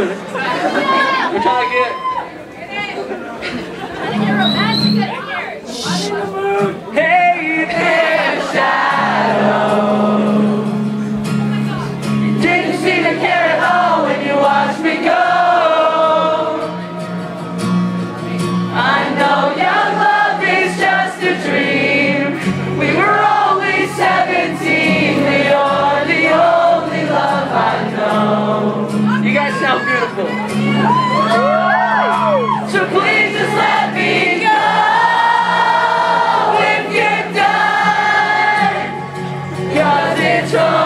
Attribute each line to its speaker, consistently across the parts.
Speaker 1: mood. We're trying to get.
Speaker 2: Hey there, shadow. Did you see the carrot hole when you watched me go? I know young love is just a dream. We were only 17. We are the only love I know. You guys sound good. Daddy Joe.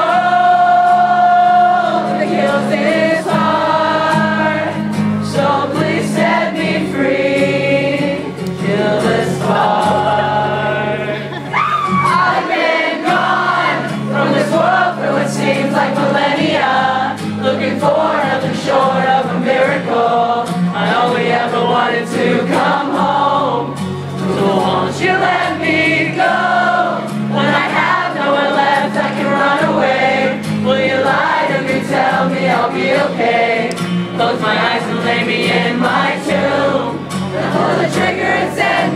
Speaker 2: okay. Close my eyes and lay me in my tomb. Pull the trigger and send